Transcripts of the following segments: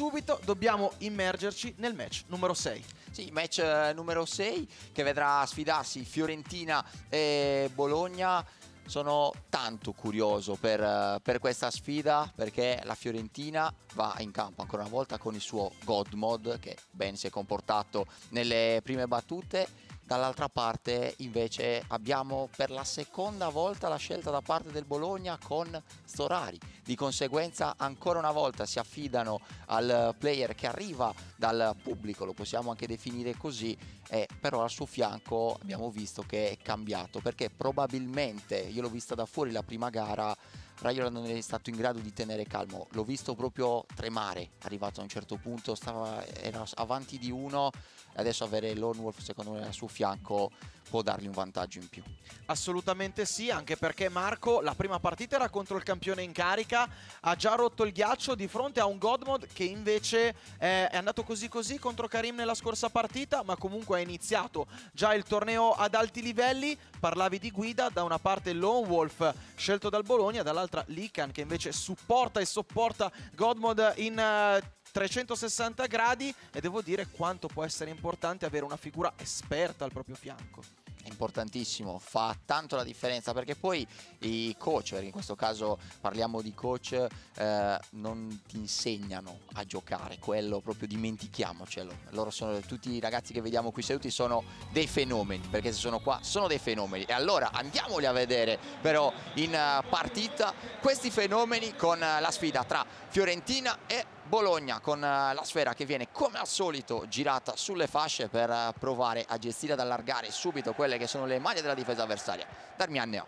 subito dobbiamo immergerci nel match numero 6. Sì, match eh, numero 6 che vedrà sfidarsi Fiorentina e Bologna. Sono tanto curioso per, eh, per questa sfida perché la Fiorentina va in campo ancora una volta con il suo God Mod che ben si è comportato nelle prime battute Dall'altra parte invece abbiamo per la seconda volta la scelta da parte del Bologna con Storari. Di conseguenza ancora una volta si affidano al player che arriva dal pubblico, lo possiamo anche definire così, eh, però al suo fianco abbiamo visto che è cambiato perché probabilmente, io l'ho vista da fuori la prima gara, Raiola non è stato in grado di tenere calmo, l'ho visto proprio tremare, arrivato a un certo punto, stava, era avanti di uno, adesso avere Lone Wolf secondo me al suo fianco può dargli un vantaggio in più. Assolutamente sì, anche perché Marco la prima partita era contro il campione in carica, ha già rotto il ghiaccio di fronte a un Godmod che invece eh, è andato così così contro Karim nella scorsa partita, ma comunque ha iniziato già il torneo ad alti livelli, parlavi di guida, da una parte Lone Wolf scelto dal Bologna, dall'altra Likan che invece supporta e sopporta Godmod in... Uh, 360 gradi. E devo dire quanto può essere importante avere una figura esperta al proprio fianco importantissimo, fa tanto la differenza perché poi i coach, in questo caso parliamo di coach, eh, non ti insegnano a giocare, quello proprio dimentichiamocelo. Loro sono tutti i ragazzi che vediamo qui seduti sono dei fenomeni, perché se sono qua sono dei fenomeni. E allora andiamoli a vedere però in eh, partita questi fenomeni con eh, la sfida tra Fiorentina e Bologna con eh, la sfera che viene come al solito girata sulle fasce per eh, provare a gestire ed allargare subito quelle che sono le maglie della difesa avversaria. Darmian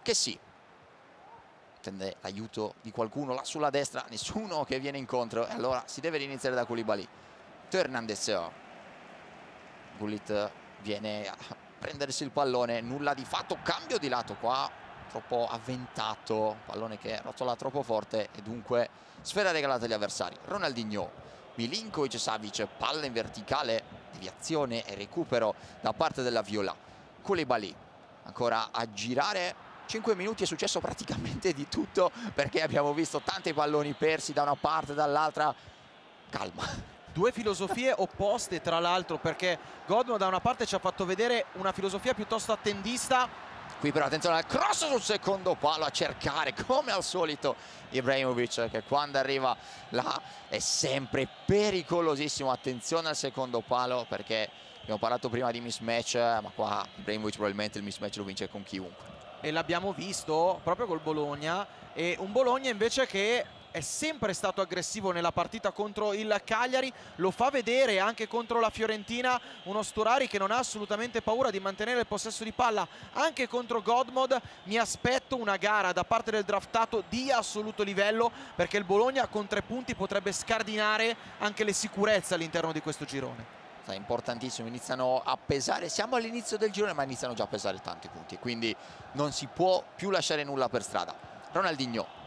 che sì, attende l'aiuto di qualcuno là sulla destra, nessuno che viene incontro e allora si deve iniziare da Koulibaly. Hernandez, Gullit viene a prendersi il pallone, nulla di fatto, cambio di lato qua, troppo avventato, pallone che rotola troppo forte e dunque sfera regalata agli avversari. Ronaldinho, Milinkovic Savic, palla in verticale, deviazione e recupero da parte della Viola. Koulibaly ancora a girare 5 minuti è successo praticamente di tutto perché abbiamo visto tanti palloni persi da una parte e dall'altra calma due filosofie opposte tra l'altro perché Godmo da una parte ci ha fatto vedere una filosofia piuttosto attendista Qui però attenzione al cross sul secondo palo a cercare come al solito Ibrahimovic che quando arriva là è sempre pericolosissimo. Attenzione al secondo palo perché abbiamo parlato prima di mismatch ma qua Ibrahimovic probabilmente il mismatch lo vince con chiunque. E l'abbiamo visto proprio col Bologna e un Bologna invece che è sempre stato aggressivo nella partita contro il Cagliari, lo fa vedere anche contro la Fiorentina, uno Sturari che non ha assolutamente paura di mantenere il possesso di palla. Anche contro Godmod, mi aspetto una gara da parte del draftato di assoluto livello perché il Bologna con tre punti potrebbe scardinare anche le sicurezze all'interno di questo girone. È importantissimo, iniziano a pesare, siamo all'inizio del girone ma iniziano già a pesare tanti punti, quindi non si può più lasciare nulla per strada. Ronaldinho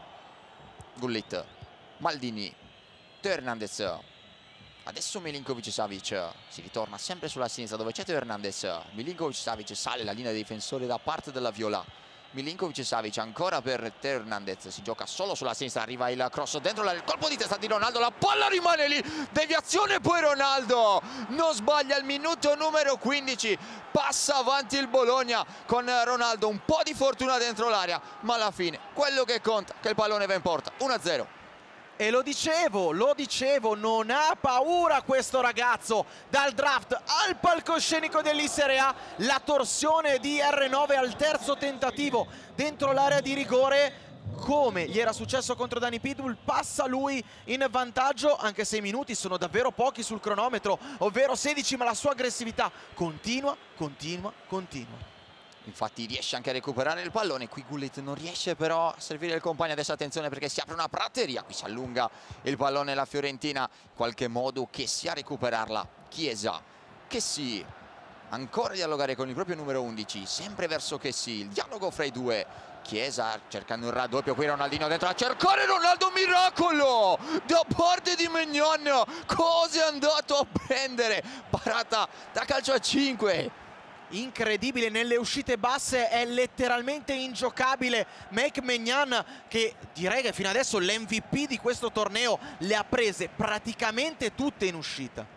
Gullit, Maldini, Teo Hernandez, adesso Milinkovic Savic, si ritorna sempre sulla sinistra dove c'è Teo Hernandez, Milinkovic Savic sale la linea dei difensori da parte della Viola, Milinkovic Savic ancora per Teo Hernandez si gioca solo sulla sinistra arriva il cross dentro il colpo di testa di Ronaldo la palla rimane lì deviazione poi Ronaldo non sbaglia il minuto numero 15 passa avanti il Bologna con Ronaldo. Un po' di fortuna dentro l'area ma alla fine quello che conta che il pallone va in porta. 1-0 e lo dicevo, lo dicevo, non ha paura questo ragazzo. Dal draft al palcoscenico dell'Iserie A, la torsione di R9 al terzo tentativo dentro l'area di rigore come gli era successo contro Dani Pitbull passa lui in vantaggio anche se i minuti sono davvero pochi sul cronometro ovvero 16 ma la sua aggressività continua, continua, continua. Infatti riesce anche a recuperare il pallone qui Gullit non riesce però a servire il compagno adesso attenzione perché si apre una prateria qui si allunga il pallone la Fiorentina in qualche modo che sia a recuperarla Chiesa che sì ancora dialogare con il proprio numero 11 sempre verso che sì il dialogo fra i due Chiesa cercando un raddoppio qui Ronaldino dentro a cercare Ronaldo miracolo! Da parte di Mignon cosa è andato a prendere? Parata da calcio a 5 incredibile nelle uscite basse è letteralmente ingiocabile Make Megnan che direi che fino adesso l'MVP di questo torneo le ha prese praticamente tutte in uscita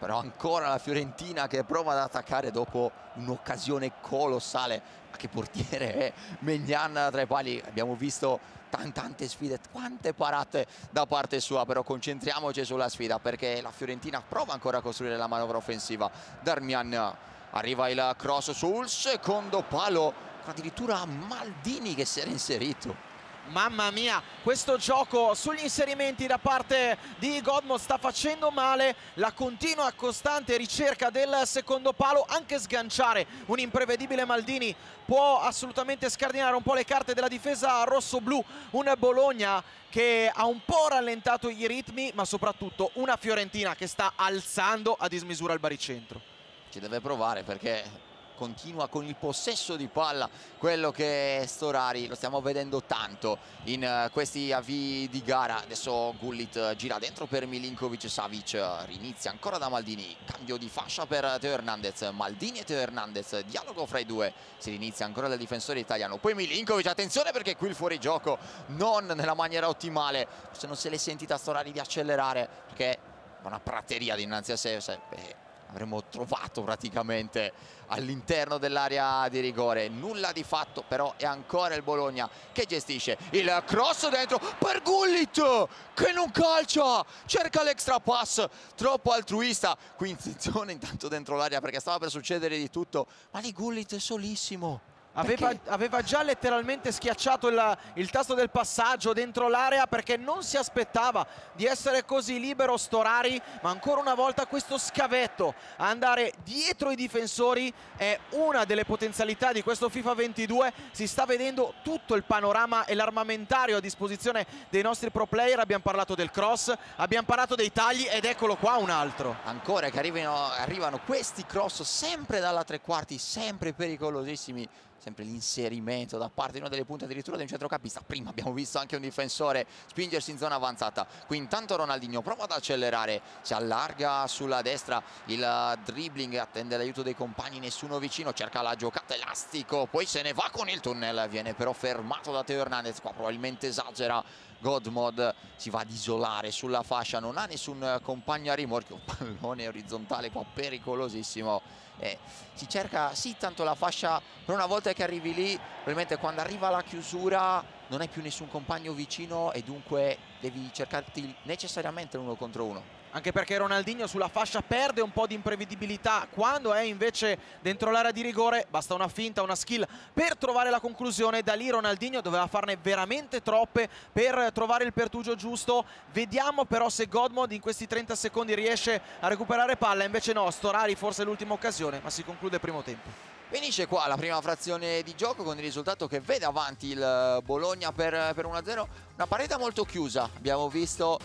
però ancora la Fiorentina che prova ad attaccare dopo un'occasione colossale. Ma che portiere è Megnan tra i pali abbiamo visto tante sfide, quante parate da parte sua, però concentriamoci sulla sfida perché la Fiorentina prova ancora a costruire la manovra offensiva. Darmian arriva il cross sul secondo palo addirittura Maldini che si era inserito Mamma mia, questo gioco sugli inserimenti da parte di Godmod sta facendo male. La continua costante ricerca del secondo palo, anche sganciare un imprevedibile Maldini può assolutamente scardinare un po' le carte della difesa rosso-blu. Un Bologna che ha un po' rallentato i ritmi, ma soprattutto una Fiorentina che sta alzando a dismisura il baricentro ci deve provare perché continua con il possesso di palla quello che è Storari lo stiamo vedendo tanto in uh, questi avvii di gara. Adesso Gullit gira dentro per Milinkovic Savic rinizia ancora da Maldini. Cambio di fascia per Teo Hernandez. Maldini e Teo Hernandez dialogo fra i due. Si inizia ancora dal difensore italiano. Poi Milinkovic attenzione perché qui il fuorigioco non nella maniera ottimale. Se non se l'è sentita Storari di accelerare perché una prateria dinanzi a sé eh, avremmo trovato praticamente all'interno dell'area di rigore. Nulla di fatto però è ancora il Bologna che gestisce il cross dentro per Gullit che non calcia. Cerca l'extra pass troppo altruista. Qui intenzione intanto dentro l'area perché stava per succedere di tutto ma di Gullit è solissimo Aveva, aveva, già letteralmente schiacciato il, il, tasto del passaggio dentro l'area perché non si aspettava di essere così libero Storari ma ancora una volta questo scavetto andare dietro i difensori è una delle potenzialità di questo FIFA 22 si sta vedendo tutto il panorama e l'armamentario a disposizione dei nostri pro player. Abbiamo parlato del cross abbiamo parlato dei tagli ed eccolo qua un altro. Ancora che arrivano, arrivano questi cross sempre dalla tre quarti sempre pericolosissimi sempre l'inserimento da parte di una delle punte addirittura di un centrocampista. Prima abbiamo visto anche un difensore spingersi in zona avanzata. Qui intanto Ronaldinho prova ad accelerare. Si allarga sulla destra. Il dribbling attende l'aiuto dei compagni nessuno vicino. Cerca la giocata elastico. Poi se ne va con il tunnel. Viene però fermato da Teo Hernandez qua probabilmente esagera Godmod. Si va ad isolare sulla fascia. Non ha nessun compagno a rimorchio. Pallone orizzontale qua pericolosissimo eh, si cerca sì tanto la fascia per una volta che arrivi lì probabilmente quando arriva la chiusura non hai più nessun compagno vicino e dunque devi cercarti necessariamente uno contro uno. Anche perché Ronaldinho sulla fascia perde un po' di imprevedibilità. Quando è invece dentro l'area di rigore basta una finta, una skill per trovare la conclusione. Da lì Ronaldinho doveva farne veramente troppe per trovare il pertugio giusto. Vediamo però se Godmod in questi 30 secondi riesce a recuperare palla. Invece no, Storari forse è l'ultima occasione ma si conclude il primo tempo Finisce qua la prima frazione di gioco con il risultato che vede avanti il Bologna per, per 1-0. Una parete molto chiusa, abbiamo visto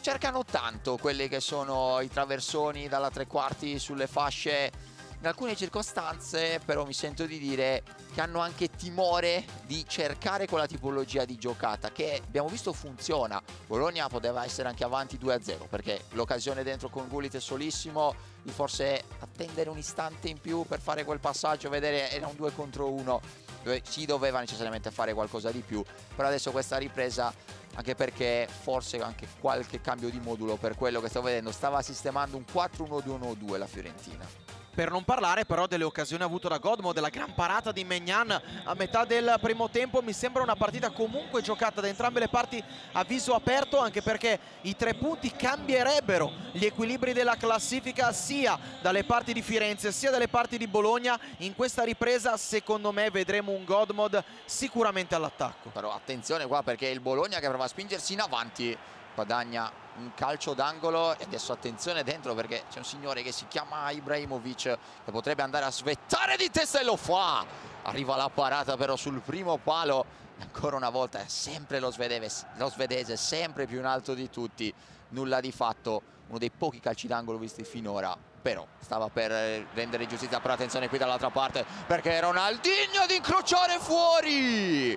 cercano tanto quelli che sono i traversoni dalla tre quarti sulle fasce in alcune circostanze però mi sento di dire che hanno anche timore di cercare quella tipologia di giocata che abbiamo visto funziona. Bologna poteva essere anche avanti 2-0 perché l'occasione dentro con Gullit è solissimo di forse attendere un istante in più per fare quel passaggio vedere era un 2 contro 1 dove si doveva necessariamente fare qualcosa di più. Però adesso questa ripresa anche perché forse anche qualche cambio di modulo per quello che sto vedendo stava sistemando un 4-1-2-1-2 la Fiorentina per non parlare però delle occasioni avute da Godmo, della gran parata di Megnan a metà del primo tempo. Mi sembra una partita comunque giocata da entrambe le parti a viso aperto, anche perché i tre punti cambierebbero gli equilibri della classifica sia dalle parti di Firenze sia dalle parti di Bologna. In questa ripresa secondo me vedremo un Godmod sicuramente all'attacco. Però attenzione qua perché il Bologna che prova a spingersi in avanti guadagna un calcio d'angolo e adesso attenzione dentro perché c'è un signore che si chiama Ibrahimovic che potrebbe andare a svettare di testa e lo fa. Arriva la parata però sul primo palo ancora una volta sempre lo svedese, lo svedese sempre più in alto di tutti. Nulla di fatto uno dei pochi calci d'angolo visti finora però stava per rendere giustizia però attenzione qui dall'altra parte perché Ronaldinho ad incrociare fuori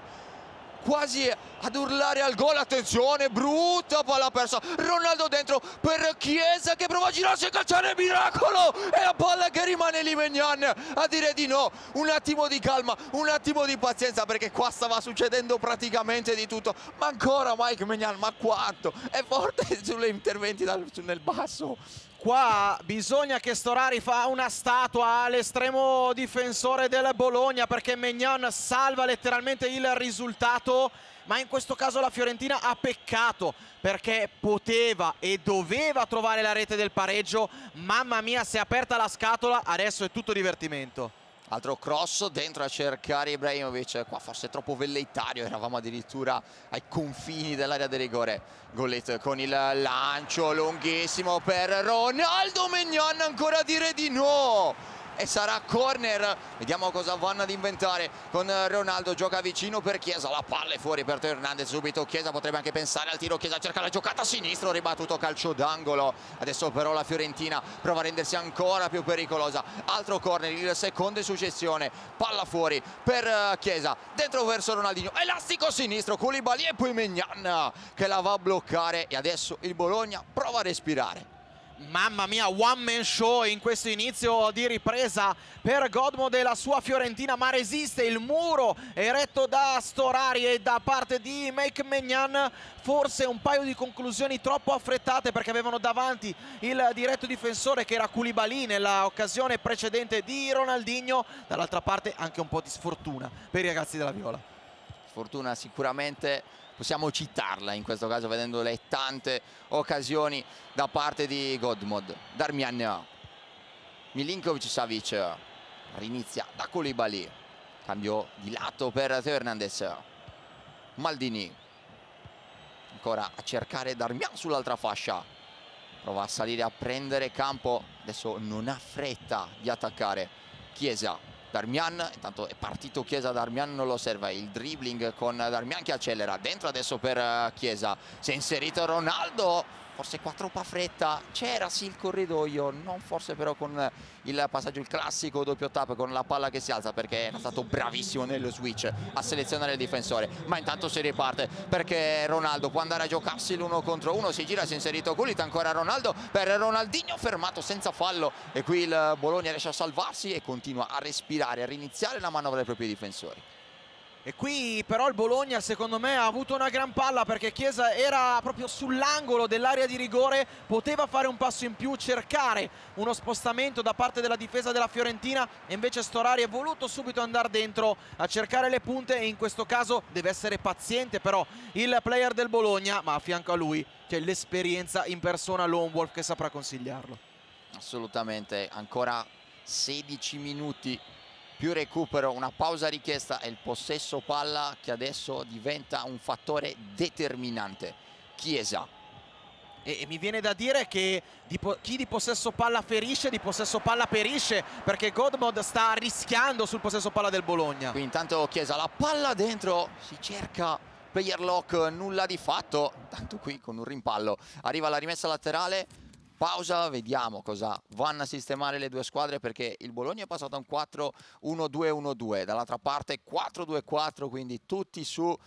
quasi ad urlare al gol. Attenzione brutta palla persa Ronaldo dentro per Chiesa che prova a girarsi e calciare miracolo! E la palla che rimane lì Megnan a dire di no. Un attimo di calma un attimo di pazienza perché qua stava succedendo praticamente di tutto. Ma ancora Mike Megnan ma quanto? È forte sugli interventi dal, nel basso Qua bisogna che Storari fa una statua all'estremo difensore del Bologna perché Megnan salva letteralmente il risultato ma in questo caso la Fiorentina ha peccato perché poteva e doveva trovare la rete del pareggio. Mamma mia si è aperta la scatola adesso è tutto divertimento altro cross dentro a cercare Ibrahimovic. Qua forse troppo velleitario. Eravamo addirittura ai confini dell'area di rigore. Gollet con il lancio lunghissimo per Ronaldo Megnan ancora dire di no e sarà corner. Vediamo cosa vanno ad inventare con Ronaldo. Gioca vicino per Chiesa la palla è fuori per Teo Hernandez subito Chiesa potrebbe anche pensare al tiro. Chiesa cerca la giocata a sinistro ribattuto calcio d'angolo. Adesso però la Fiorentina prova a rendersi ancora più pericolosa. Altro corner il secondo in successione. Palla fuori per Chiesa dentro verso Ronaldinho. Elastico sinistro Koulibaly e poi Megnan che la va a bloccare. E adesso il Bologna prova a respirare Mamma mia, one man show in questo inizio di ripresa per Godmod e la sua Fiorentina, ma resiste il muro eretto da Storari e da parte di Make Megnan. Forse un paio di conclusioni troppo affrettate perché avevano davanti il diretto difensore che era Koulibaly nell'occasione precedente di Ronaldinho. Dall'altra parte anche un po' di sfortuna per i ragazzi della Viola. Sfortuna sicuramente possiamo citarla in questo caso vedendo le tante occasioni da parte di Godmod. Darmian Milinkovic Savic. Rinizia da Koulibaly. Cambio di lato per Teo Hernandez. Maldini. Ancora a cercare Darmian sull'altra fascia. Prova a salire a prendere campo. Adesso non ha fretta di attaccare Chiesa Darmian, intanto è partito Chiesa, Darmian non lo osserva, il dribbling con Darmian che accelera, dentro adesso per eh, Chiesa, si è inserito Ronaldo, forse qua troppa fretta, c'era sì il corridoio, non forse però con il passaggio, il classico doppio tap con la palla che si alza perché è stato bravissimo nello switch a selezionare il difensore, ma intanto si riparte perché Ronaldo può andare a giocarsi l'uno contro uno, si gira, si è inserito Gullit, ancora Ronaldo per Ronaldinho fermato senza fallo e qui il Bologna riesce a salvarsi e continua a respirare, a riniziare la manovra dei propri difensori. E qui però il Bologna secondo me ha avuto una gran palla perché Chiesa era proprio sull'angolo dell'area di rigore, poteva fare un passo in più, cercare uno spostamento da parte della difesa della Fiorentina e invece Storari è voluto subito andare dentro a cercare le punte e in questo caso deve essere paziente però il player del Bologna, ma a fianco a lui c'è l'esperienza in persona Lone Wolf che saprà consigliarlo. Assolutamente, ancora 16 minuti più recupero, una pausa richiesta e il possesso palla che adesso diventa un fattore determinante. Chiesa. E, e mi viene da dire che di chi di possesso palla ferisce, di possesso palla perisce, perché Godmod sta rischiando sul possesso palla del Bologna. Qui intanto Chiesa, la palla dentro, si cerca player lock, nulla di fatto, tanto qui con un rimpallo arriva la rimessa laterale pausa, vediamo cosa vanno a sistemare le due squadre perché il Bologna è passato a un 4-1-2-1-2, dall'altra parte 4-2-4, quindi tutti su.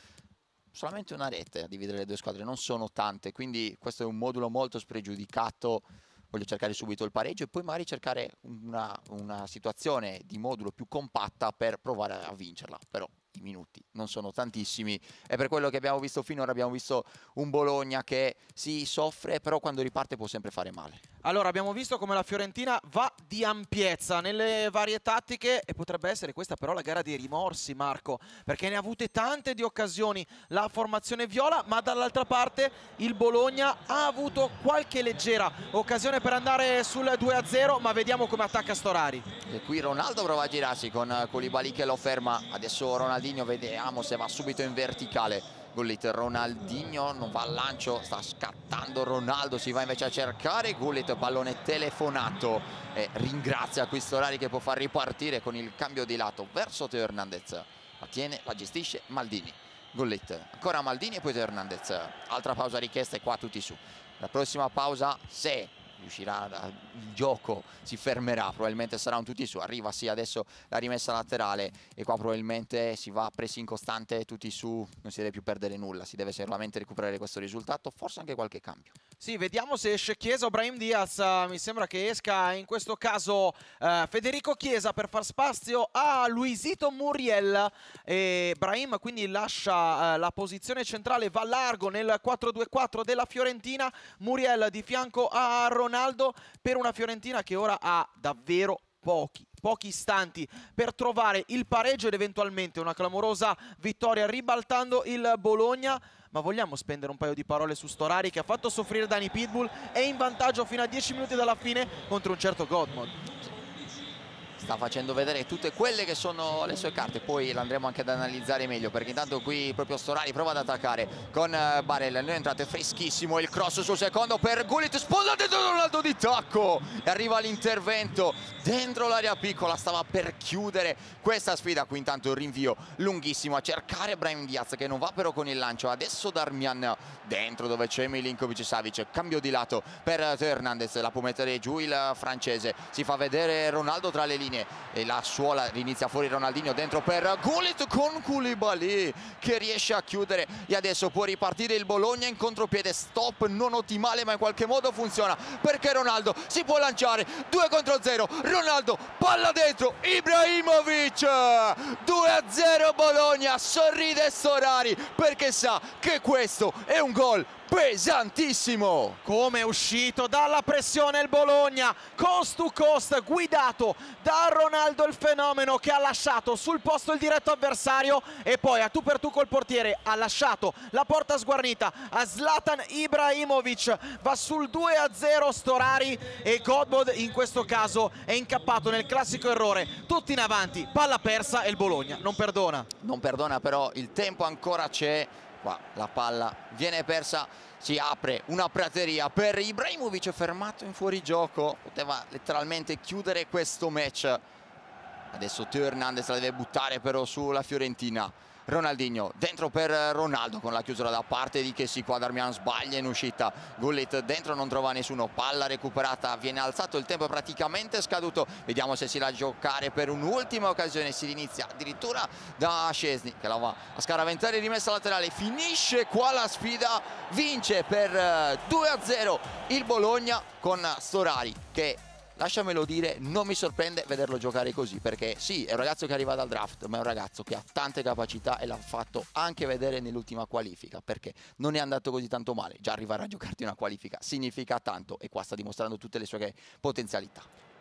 Solamente una rete a dividere le due squadre, non sono tante, quindi questo è un modulo molto spregiudicato. Voglio cercare subito il pareggio e poi magari cercare una, una situazione di modulo più compatta per provare a vincerla, però i minuti non sono tantissimi. E per quello che abbiamo visto finora abbiamo visto un Bologna che si soffre però quando riparte può sempre fare male allora abbiamo visto come la Fiorentina va di ampiezza nelle varie tattiche e potrebbe essere questa però la gara dei rimorsi Marco perché ne ha avute tante di occasioni la formazione viola ma dall'altra parte il Bologna ha avuto qualche leggera occasione per andare sul 2-0 ma vediamo come attacca Storari. E qui Ronaldo prova a girarsi con Colibali che lo ferma. Adesso Ronaldinho vediamo se va subito in verticale Gullit Ronaldinho non va al lancio sta scattando Ronaldo si va invece a cercare Gullit pallone telefonato e ringrazia Quistorari che può far ripartire con il cambio di lato verso Teo Hernandez. La tiene, la gestisce Maldini. Gullit ancora Maldini e poi Teo Hernandez. Altra pausa richiesta e qua tutti su. La prossima pausa se riuscirà, il gioco si fermerà, probabilmente saranno tutti su, arriva sì adesso la rimessa laterale e qua probabilmente si va presi in costante tutti su, non si deve più perdere nulla, si deve solamente recuperare questo risultato, forse anche qualche cambio. Sì, vediamo se esce Chiesa o Brahim Diaz, mi sembra che esca in questo caso uh, Federico Chiesa per far spazio a Luisito Muriel e Brahim quindi lascia uh, la posizione centrale, va largo nel 4-2-4 della Fiorentina, Muriel di fianco a Ronaldo per una Fiorentina che ora ha davvero pochi pochi istanti per trovare il pareggio ed eventualmente una clamorosa vittoria ribaltando il Bologna. Ma vogliamo spendere un paio di parole su Storari che ha fatto soffrire Dani Pitbull è in vantaggio fino a 10 minuti dalla fine contro un certo Godmod sta facendo vedere tutte quelle che sono le sue carte poi l'andremo anche ad analizzare meglio perché intanto qui proprio Storari prova ad attaccare con uh, Barella noi entrate freschissimo il cross sul secondo per Gullit sposa dentro Ronaldo di tacco! E arriva l'intervento dentro l'area piccola stava per chiudere questa sfida qui intanto il rinvio lunghissimo a cercare Brian Diaz che non va però con il lancio adesso Darmian dentro dove c'è Milinkovic Savic cambio di lato per Hernandez la può mettere giù il francese si fa vedere Ronaldo tra le linee linee e la suola inizia fuori Ronaldinho dentro per Gullit con Koulibaly che riesce a chiudere e adesso può ripartire il Bologna in contropiede. Stop non ottimale ma in qualche modo funziona perché Ronaldo si può lanciare. 2 contro 0 Ronaldo palla dentro Ibrahimovic. 2 a 0 Bologna sorride Storari perché sa che questo è un gol pesantissimo. Come è uscito dalla pressione il Bologna cost to cost guidato da Ronaldo il fenomeno che ha lasciato sul posto il diretto avversario e poi a tu per tu col portiere ha lasciato la porta sguarnita a Zlatan Ibrahimovic. Va sul 2 a 0 Storari e Godbod in questo caso è incappato nel classico errore. Tutti in avanti palla persa e il Bologna non perdona. Non perdona però il tempo ancora c'è qua la palla viene persa si apre una prateria per Ibrahimovic fermato in fuorigioco. Poteva letteralmente chiudere questo match. Adesso Teo Hernandez la deve buttare però sulla Fiorentina Ronaldinho dentro per Ronaldo con la chiusura da parte di Chessi qua Darmian sbaglia in uscita. Gullit dentro non trova nessuno. Palla recuperata viene alzato il tempo è praticamente scaduto. Vediamo se si la giocare per un'ultima occasione. Si inizia addirittura da Scesni che la va a scaraventare rimessa laterale. Finisce qua la sfida. Vince per 2 a 0 il Bologna con Storari che lasciamelo dire, non mi sorprende vederlo giocare così, perché sì, è un ragazzo che arriva dal draft, ma è un ragazzo che ha tante capacità e l'ha fatto anche vedere nell'ultima qualifica, perché non è andato così tanto male, già arrivare a giocarti una qualifica significa tanto e qua sta dimostrando tutte le sue potenzialità.